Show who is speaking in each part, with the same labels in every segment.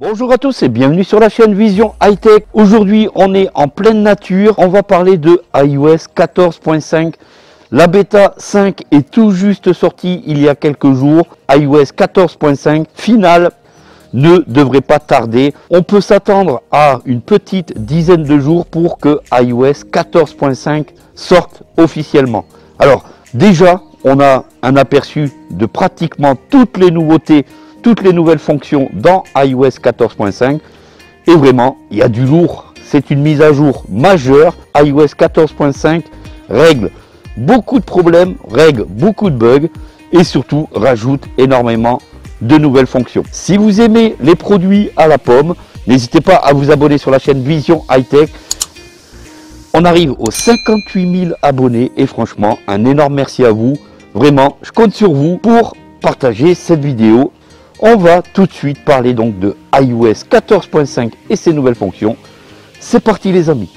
Speaker 1: Bonjour à tous et bienvenue sur la chaîne Vision High Tech. Aujourd'hui, on est en pleine nature. On va parler de iOS 14.5. La bêta 5 est tout juste sortie il y a quelques jours. iOS 14.5 finale ne devrait pas tarder. On peut s'attendre à une petite dizaine de jours pour que iOS 14.5 sorte officiellement. Alors, déjà, on a un aperçu de pratiquement toutes les nouveautés toutes les nouvelles fonctions dans iOS 14.5. Et vraiment, il y a du lourd. C'est une mise à jour majeure. iOS 14.5 règle beaucoup de problèmes, règle beaucoup de bugs et surtout rajoute énormément de nouvelles fonctions. Si vous aimez les produits à la pomme, n'hésitez pas à vous abonner sur la chaîne Vision High Tech. On arrive aux 58 000 abonnés et franchement, un énorme merci à vous. Vraiment, je compte sur vous pour partager cette vidéo on va tout de suite parler donc de iOS 14.5 et ses nouvelles fonctions. C'est parti les amis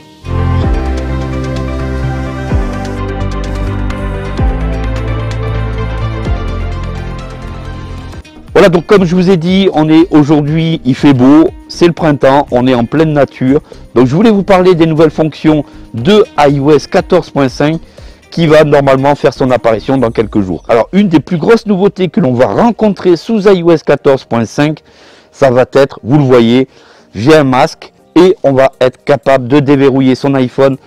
Speaker 1: Voilà, donc comme je vous ai dit, on est aujourd'hui, il fait beau, c'est le printemps, on est en pleine nature. Donc je voulais vous parler des nouvelles fonctions de iOS 14.5 qui va normalement faire son apparition dans quelques jours. Alors, une des plus grosses nouveautés que l'on va rencontrer sous iOS 14.5, ça va être, vous le voyez, j'ai un masque et on va être capable de déverrouiller son iPhone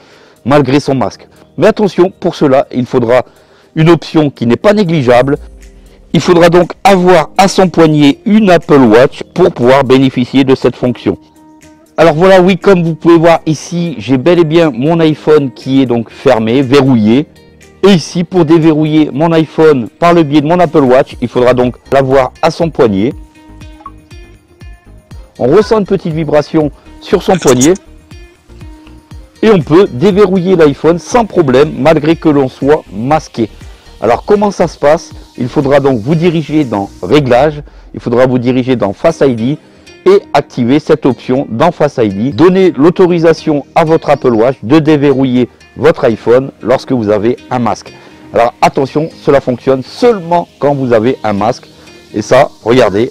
Speaker 1: malgré son masque. Mais attention, pour cela, il faudra une option qui n'est pas négligeable. Il faudra donc avoir à son poignet une Apple Watch pour pouvoir bénéficier de cette fonction. Alors voilà, oui, comme vous pouvez voir ici, j'ai bel et bien mon iPhone qui est donc fermé, verrouillé. Et ici, pour déverrouiller mon iPhone par le biais de mon Apple Watch, il faudra donc l'avoir à son poignet. On ressent une petite vibration sur son poignet. Et on peut déverrouiller l'iPhone sans problème, malgré que l'on soit masqué. Alors comment ça se passe? Il faudra donc vous diriger dans Réglages, il faudra vous diriger dans Face ID et activer cette option dans Face ID. Donnez l'autorisation à votre Apple Watch de déverrouiller votre iPhone lorsque vous avez un masque. Alors attention, cela fonctionne seulement quand vous avez un masque. Et ça, regardez.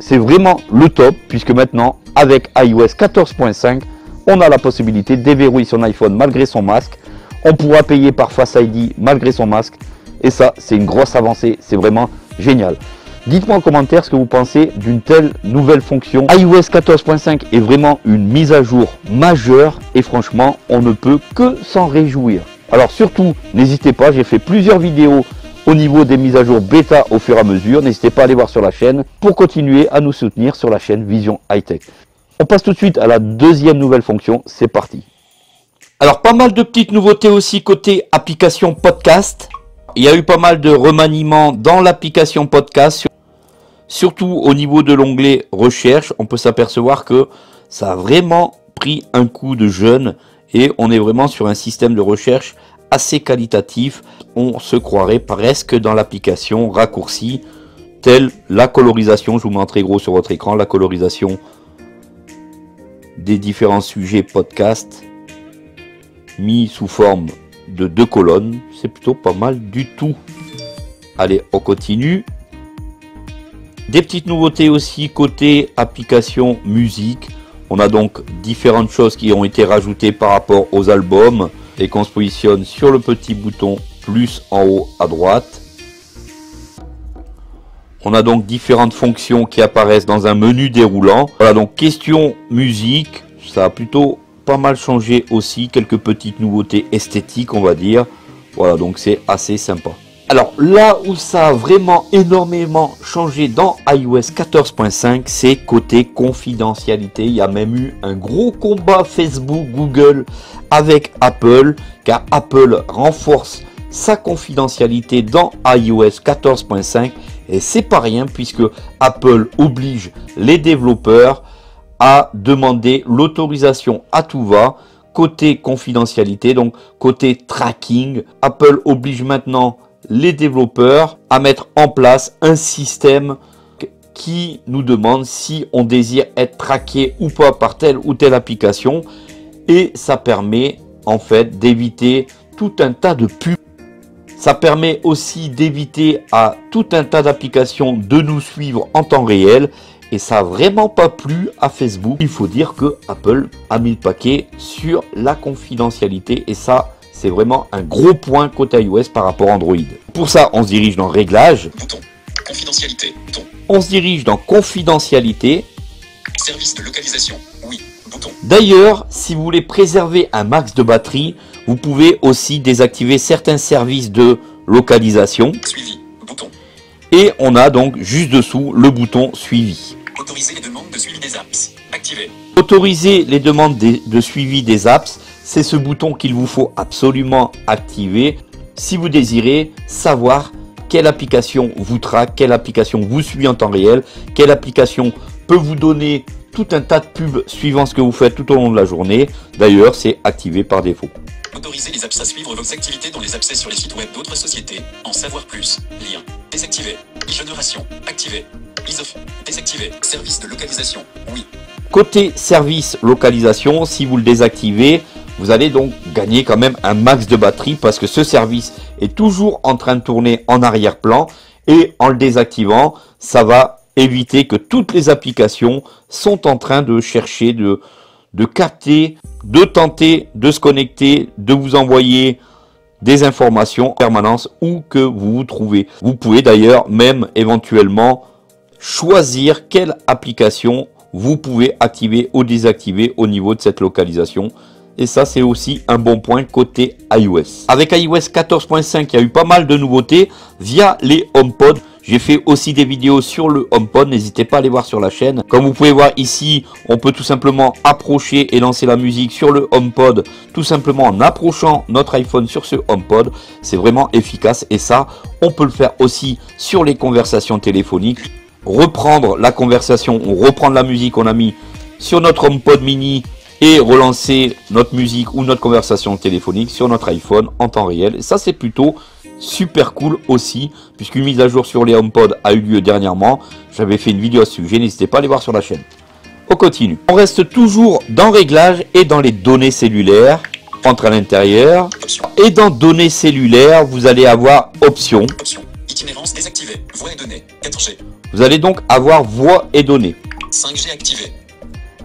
Speaker 1: C'est vraiment le top puisque maintenant, avec iOS 14.5, on a la possibilité de déverrouiller son iPhone malgré son masque. On pourra payer par Face ID malgré son masque. Et ça, c'est une grosse avancée, c'est vraiment génial. Dites-moi en commentaire ce que vous pensez d'une telle nouvelle fonction. iOS 14.5 est vraiment une mise à jour majeure et franchement, on ne peut que s'en réjouir. Alors surtout, n'hésitez pas, j'ai fait plusieurs vidéos au niveau des mises à jour bêta au fur et à mesure. N'hésitez pas à aller voir sur la chaîne pour continuer à nous soutenir sur la chaîne Vision High Tech. On passe tout de suite à la deuxième nouvelle fonction, c'est parti. Alors pas mal de petites nouveautés aussi côté application podcast il y a eu pas mal de remaniements dans l'application podcast, surtout au niveau de l'onglet recherche. On peut s'apercevoir que ça a vraiment pris un coup de jeune et on est vraiment sur un système de recherche assez qualitatif. On se croirait presque dans l'application raccourci, telle la colorisation. Je vous montre très gros sur votre écran la colorisation des différents sujets podcast mis sous forme de deux colonnes. C'est plutôt pas mal du tout. Allez, on continue. Des petites nouveautés aussi côté application musique. On a donc différentes choses qui ont été rajoutées par rapport aux albums et qu'on se positionne sur le petit bouton plus en haut à droite. On a donc différentes fonctions qui apparaissent dans un menu déroulant. Voilà donc question musique, ça a plutôt pas mal changé aussi, quelques petites nouveautés esthétiques on va dire. Voilà donc c'est assez sympa. Alors là où ça a vraiment énormément changé dans iOS 14.5, c'est côté confidentialité. Il y a même eu un gros combat Facebook, Google avec Apple, car Apple renforce sa confidentialité dans iOS 14.5 et c'est pas rien puisque Apple oblige les développeurs à demander l'autorisation à tout va côté confidentialité, donc côté tracking. Apple oblige maintenant les développeurs à mettre en place un système qui nous demande si on désire être traqué ou pas par telle ou telle application et ça permet en fait d'éviter tout un tas de pubs Ça permet aussi d'éviter à tout un tas d'applications de nous suivre en temps réel. Et ça vraiment pas plu à Facebook. Il faut dire que Apple a mis le paquet sur la confidentialité. Et ça, c'est vraiment un gros point côté iOS par rapport à Android. Pour ça, on se dirige dans Réglages.
Speaker 2: Bouton. Confidentialité. Bouton.
Speaker 1: On se dirige dans Confidentialité.
Speaker 2: Service de localisation. Oui. Bouton.
Speaker 1: D'ailleurs, si vous voulez préserver un max de batterie, vous pouvez aussi désactiver certains services de localisation.
Speaker 2: Suivi. Bouton.
Speaker 1: Et on a donc juste dessous le bouton suivi.
Speaker 2: Autoriser les demandes de suivi des apps. Activé.
Speaker 1: Autoriser les demandes de, de suivi des apps, c'est ce bouton qu'il vous faut absolument activer si vous désirez savoir quelle application vous traque, quelle application vous suit en temps réel, quelle application peut vous donner tout un tas de pubs suivant ce que vous faites tout au long de la journée. D'ailleurs, c'est activé par défaut.
Speaker 2: Autoriser les apps à suivre vos activités dans les accès sur les sites web d'autres sociétés. En savoir plus. Lien. Désactivé. E-génération. Activé. ISOF. Désactivé. Service de localisation. Oui.
Speaker 1: Côté service localisation, si vous le désactivez, vous allez donc gagner quand même un max de batterie parce que ce service est toujours en train de tourner en arrière-plan et en le désactivant, ça va éviter que toutes les applications sont en train de chercher, de, de capter, de tenter de se connecter, de vous envoyer des informations en permanence où que vous vous trouvez. Vous pouvez d'ailleurs même éventuellement choisir quelle application vous pouvez activer ou désactiver au niveau de cette localisation. Et ça, c'est aussi un bon point côté iOS. Avec iOS 14.5, il y a eu pas mal de nouveautés via les HomePod. J'ai fait aussi des vidéos sur le HomePod, n'hésitez pas à aller voir sur la chaîne. Comme vous pouvez voir ici, on peut tout simplement approcher et lancer la musique sur le HomePod, tout simplement en approchant notre iPhone sur ce HomePod. C'est vraiment efficace et ça, on peut le faire aussi sur les conversations téléphoniques. Reprendre la conversation, on reprend la musique qu'on a mis sur notre HomePod mini et relancer notre musique ou notre conversation téléphonique sur notre iPhone en temps réel. Et ça, c'est plutôt super cool aussi, puisqu'une mise à jour sur les HomePod a eu lieu dernièrement. J'avais fait une vidéo à ce sujet, n'hésitez pas à aller voir sur la chaîne. On continue. On reste toujours dans Réglages et dans les données cellulaires. Entre à l'intérieur. Et dans Données cellulaires, vous allez avoir Options.
Speaker 2: Option. Itinérance désactivée. Voix et données. 4G.
Speaker 1: Vous allez donc avoir Voix et données.
Speaker 2: 5G activé.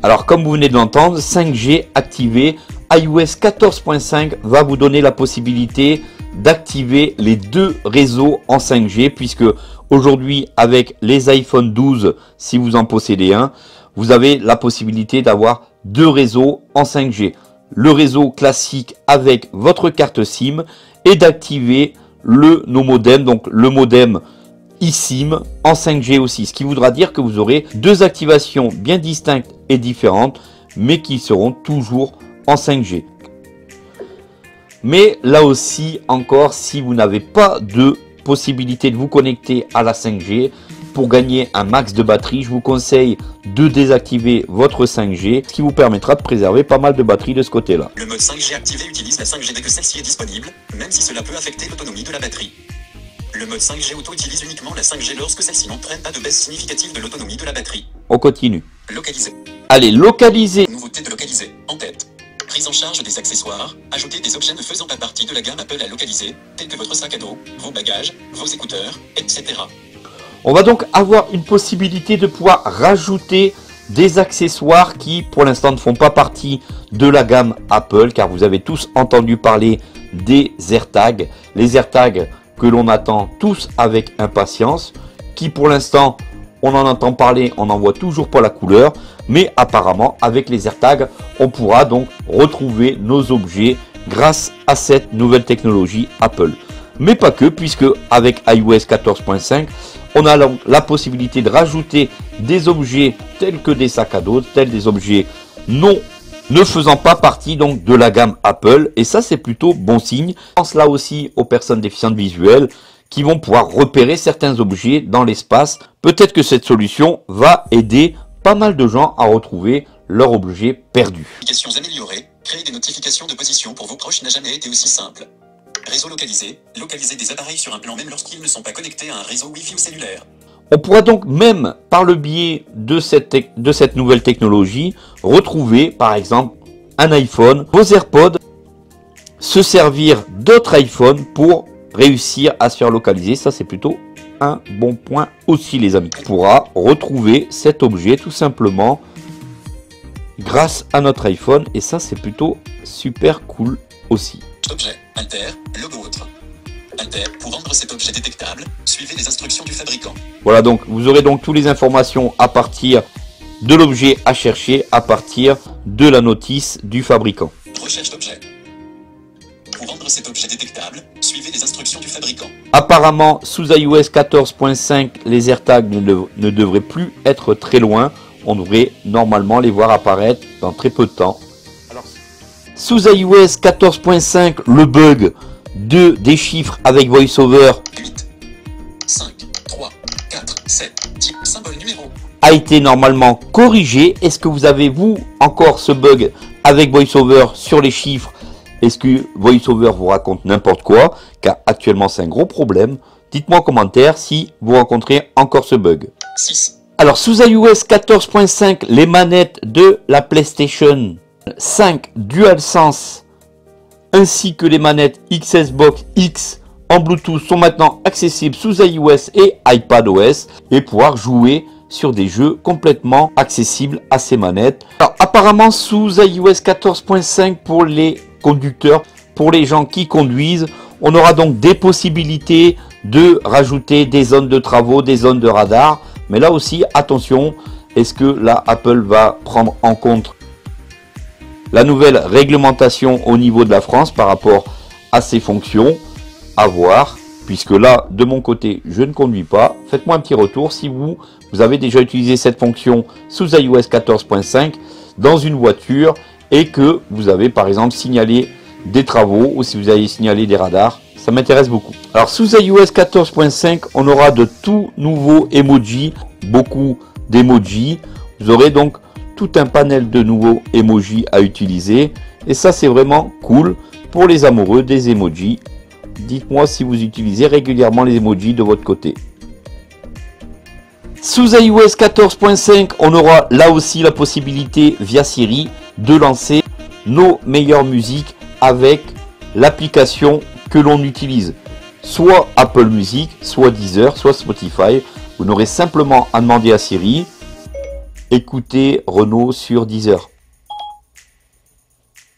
Speaker 1: Alors comme vous venez de l'entendre, 5G activé, iOS 14.5 va vous donner la possibilité d'activer les deux réseaux en 5G puisque aujourd'hui avec les iPhone 12, si vous en possédez un, vous avez la possibilité d'avoir deux réseaux en 5G. Le réseau classique avec votre carte SIM et d'activer le no modem, donc le modem eSIM en 5G aussi, ce qui voudra dire que vous aurez deux activations bien distinctes et différentes, mais qui seront toujours en 5G. Mais là aussi, encore, si vous n'avez pas de possibilité de vous connecter à la 5G, pour gagner un max de batterie, je vous conseille de désactiver votre 5G, ce qui vous permettra de préserver pas mal de batterie de ce côté-là.
Speaker 2: Le mode 5G activé utilise la 5G dès que celle-ci est disponible, même si cela peut affecter l'autonomie de la batterie. Le mode 5G auto utilise uniquement la 5G lorsque celle-ci n'entraîne pas de baisse significative de l'autonomie de la batterie.
Speaker 1: On continue.
Speaker 2: Localiser.
Speaker 1: Allez, localiser.
Speaker 2: Nouveauté de localiser. En tête. Prise en charge des accessoires. Ajouter des objets ne faisant pas partie de la gamme Apple à localiser, tels que votre sac à dos, vos bagages, vos écouteurs, etc.
Speaker 1: On va donc avoir une possibilité de pouvoir rajouter des accessoires qui pour l'instant ne font pas partie de la gamme Apple car vous avez tous entendu parler des AirTags. Les AirTags que l'on attend tous avec impatience, qui pour l'instant on en entend parler, on n'en voit toujours pas la couleur, mais apparemment avec les AirTags on pourra donc retrouver nos objets grâce à cette nouvelle technologie Apple. Mais pas que, puisque avec iOS 14.5, on a la, la, possibilité de rajouter des objets tels que des sacs à dos, tels des objets non ne faisant pas partie donc de la gamme Apple et ça c'est plutôt bon signe. Je pense là aussi aux personnes déficientes visuelles qui vont pouvoir repérer certains objets dans l'espace. Peut-être que cette solution va aider pas mal de gens à retrouver leur objet perdu.
Speaker 2: Notifications améliorées. Créer des notifications de position pour vos proches n'a jamais été aussi simple. Réseau localisé. Localiser des appareils sur un plan même lorsqu'ils ne sont pas connectés à un réseau Wi-Fi ou cellulaire.
Speaker 1: On pourra donc même par le biais de cette, de cette nouvelle technologie retrouver par exemple un iPhone, vos AirPods, se servir d'autres iPhones pour réussir à se faire localiser. Ça, c'est plutôt un bon point aussi, les amis. On pourra retrouver cet objet tout simplement grâce à notre iPhone. Et ça, c'est plutôt super cool aussi.
Speaker 2: Objet, alter, logo autre. Alter, pour rendre cet objet détectable, suivez les instructions du fabricant.
Speaker 1: Voilà, donc vous aurez donc toutes les informations à partir de l'objet à chercher, à partir de la notice du fabricant.
Speaker 2: Recherche d'objet. Pour rendre cet objet détectable, suivez les instructions du fabricant.
Speaker 1: Apparemment, sous iOS 14.5, les AirTags ne, dev- ne devraient plus être très loin. On devrait normalement les voir apparaître dans très peu de temps. Sous iOS 14.5, le bug de des chiffres avec VoiceOver
Speaker 2: 8, 5, 3, 4, 7, 10, symbole numéro.
Speaker 1: a été normalement corrigé. Est-ce que vous avez, vous, encore ce bug avec VoiceOver sur les chiffres Est-ce que VoiceOver vous raconte n'importe quoi Car actuellement, c'est un gros problème? Dites-moi en commentaire si vous rencontrez encore ce bug.
Speaker 2: 6,
Speaker 1: Alors, sous iOS 14.5, les manettes de la PlayStation 5 DualSense ainsi que les manettes XSbox X en Bluetooth sont maintenant accessibles sous iOS et iPadOS et pouvoir jouer sur des jeux complètement accessibles à ces manettes. Alors, apparemment, sous iOS 14.5 pour les conducteurs, pour les gens qui conduisent, on aura donc des possibilités de rajouter des zones de travaux, des zones de radar. Mais là aussi, attention, est-ce que là, Apple va prendre en compte la nouvelle réglementation au niveau de la France par rapport à ces fonctions? À voir puisque là de mon côté je ne conduis pas. Faites-moi un petit retour si vous vous avez déjà utilisé cette fonction sous iOS 14.5 dans une voiture et que vous avez par exemple signalé des travaux ou si vous avez signalé des radars ça m'intéresse beaucoup alors sous iOS 14.5 on aura de tout nouveaux emojis beaucoup d'emojis vous aurez donc tout un panel de nouveaux emojis à utiliser. Et ça, c'est vraiment cool pour les amoureux des emojis. Dites-moi si vous utilisez régulièrement les emojis de votre côté. Sous iOS 14.5, on aura là aussi la possibilité via Siri de lancer nos meilleures musiques avec l'application que l'on utilise. Soit Apple Music, soit Deezer, soit Spotify. Vous n'aurez simplement à demander à Siri Écoutez Renault sur Deezer.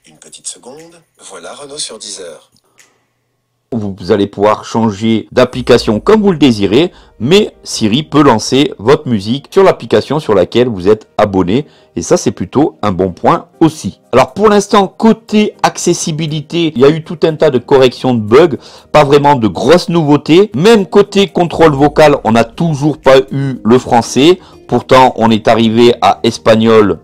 Speaker 2: Une petite seconde. Voilà Renault sur 10 heures.
Speaker 1: Vous allez pouvoir changer d'application comme vous le désirez, mais Siri peut lancer votre musique sur l'application sur laquelle vous êtes abonné. Et ça, c'est plutôt un bon point aussi. Alors pour l'instant, côté accessibilité, il y a eu tout un tas de corrections de bugs, pas vraiment de grosses nouveautés. Même côté contrôle vocal, on n'a toujours pas eu le français. Pourtant, on est arrivé à espagnol,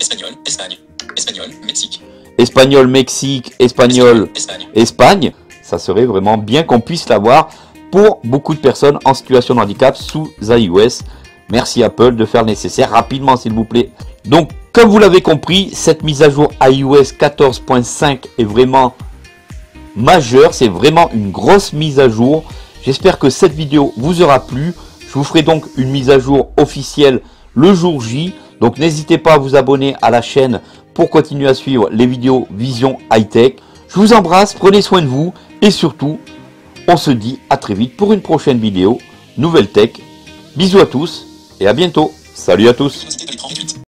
Speaker 2: Espagnol, Espagne. Espagnol, Mexique.
Speaker 1: espagnol Mexique, espagnol
Speaker 2: Espagne.
Speaker 1: Espagne, ça serait vraiment bien qu'on puisse l'avoir pour beaucoup de personnes en situation de handicap sous iOS. Merci Apple de faire le nécessaire rapidement s'il vous plaît. Donc comme vous l'avez compris, cette mise à jour iOS 14.5 est vraiment majeure, c'est vraiment une grosse mise à jour. J'espère que cette vidéo vous aura plu. Je vous ferai donc une mise à jour officielle le jour J. Donc n'hésitez pas à vous abonner à la chaîne pour continuer à suivre les vidéos Vision High Tech. Je vous embrasse, prenez soin de vous et surtout, on se dit à très vite pour une prochaine vidéo, nouvelle tech. Bisous à tous et à bientôt. Salut à tous.